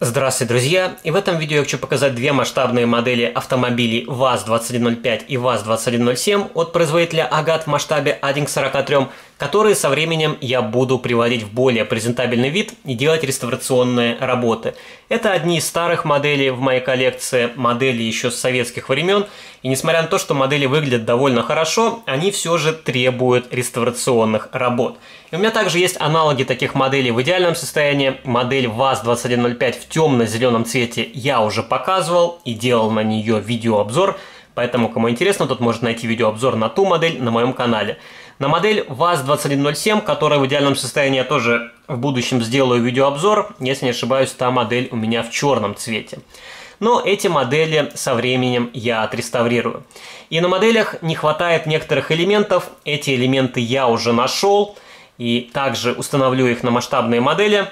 Здравствуйте, друзья! И в этом видео я хочу показать две масштабные модели автомобилей ВАЗ-2105 и ВАЗ-2107 от производителя Агат в масштабе 1 к 43, которые со временем я буду приводить в более презентабельный вид и делать реставрационные работы. Это одни из старых моделей в моей коллекции, модели еще с советских времен, и несмотря на то, что модели выглядят довольно хорошо, они все же требуют реставрационных работ. И у меня также есть аналоги таких моделей в идеальном состоянии. Модель ВАЗ-2105 в темно-зеленом цвете я уже показывал и делал на нее видеообзор, поэтому кому интересно, тот может найти видеообзор на ту модель на моем канале. На модель ВАЗ-2107, которая в идеальном состоянии я тоже в будущем сделаю видеообзор. Если не ошибаюсь, та модель у меня в черном цвете. Но эти модели со временем я отреставрирую. И на моделях не хватает некоторых элементов. Эти элементы я уже нашел. И также установлю их на масштабные модели.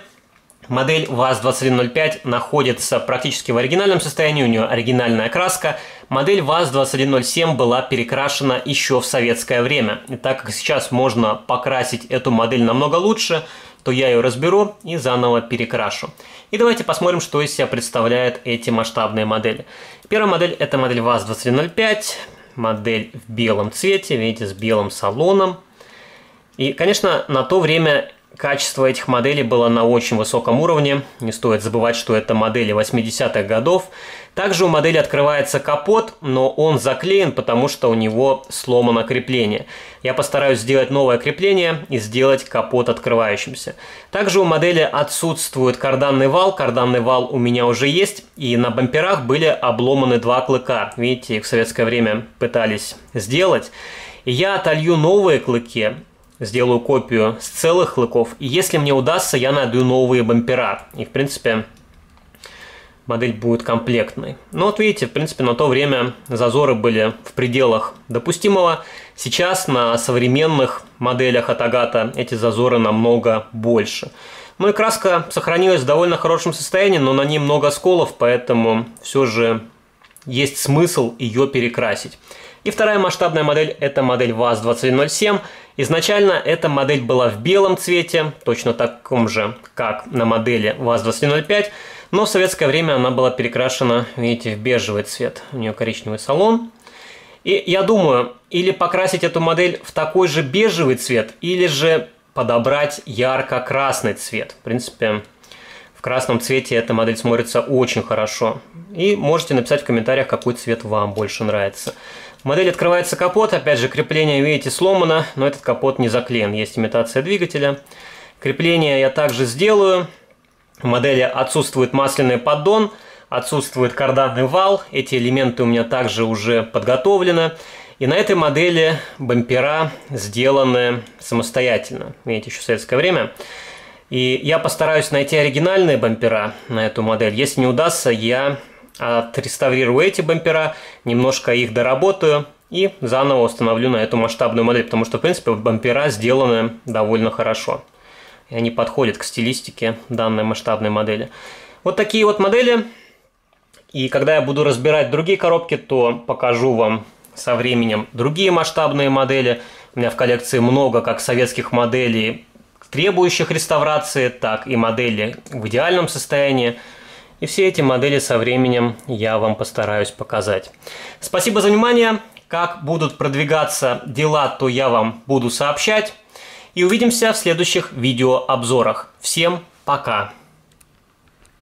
Модель ВАЗ-2105 находится практически в оригинальном состоянии, у нее оригинальная краска. Модель ВАЗ-2107 была перекрашена еще в советское время. И так как сейчас можно покрасить эту модель намного лучше, то я ее разберу и заново перекрашу. И давайте посмотрим, что из себя представляют эти масштабные модели. Первая модель это модель ВАЗ-2105, модель в белом цвете, видите, с белым салоном. И, конечно, на то время Качество этих моделей было на очень высоком уровне, не стоит забывать, что это модели 80-х годов. Также у модели открывается капот, но он заклеен, потому что у него сломано крепление. Я постараюсь сделать новое крепление и сделать капот открывающимся. Также у модели отсутствует карданный вал, карданный вал у меня уже есть, и на бамперах были обломаны два клыка. Видите, их в советское время пытались сделать. я отолью новые клыки, сделаю копию с целых клыков. И если мне удастся, я найду новые бампера. И, в принципе, модель будет комплектной. Но вот видите, в принципе, на то время зазоры были в пределах допустимого. Сейчас на современных моделях от Агата эти зазоры намного больше. Ну и краска сохранилась в довольно хорошем состоянии, но на ней много сколов, поэтому все же есть смысл ее перекрасить. И вторая масштабная модель – это модель ВАЗ-2107. Изначально эта модель была в белом цвете, точно таком же, как на модели ВАЗ-2105, но в советское время она была перекрашена, видите, в бежевый цвет. У нее коричневый салон. И я думаю, или покрасить эту модель в такой же бежевый цвет, или же подобрать ярко-красный цвет. В принципе, в красном цвете эта модель смотрится очень хорошо. И можете написать в комментариях, какой цвет вам больше нравится. В модели открывается капот, опять же крепление, видите, сломано, но этот капот не заклеен, есть имитация двигателя. Крепление я также сделаю. В модели отсутствует масляный поддон, отсутствует карданный вал, эти элементы у меня также уже подготовлены. И на этой модели бампера сделаны самостоятельно, видите, еще советское время. И я постараюсь найти оригинальные бампера на эту модель. Если не удастся, я отреставрирую эти бампера, немножко их доработаю и заново установлю на эту масштабную модель, потому что, в принципе, бампера сделаны довольно хорошо. И они подходят к стилистике данной масштабной модели. Вот такие вот модели. И когда я буду разбирать другие коробки, то покажу вам со временем другие масштабные модели. У меня в коллекции много как советских моделей, требующих реставрации, так и модели в идеальном состоянии. И все эти модели со временем я вам постараюсь показать. Спасибо за внимание. Как будут продвигаться дела, то я вам буду сообщать. И увидимся в следующих видеообзорах. Всем пока!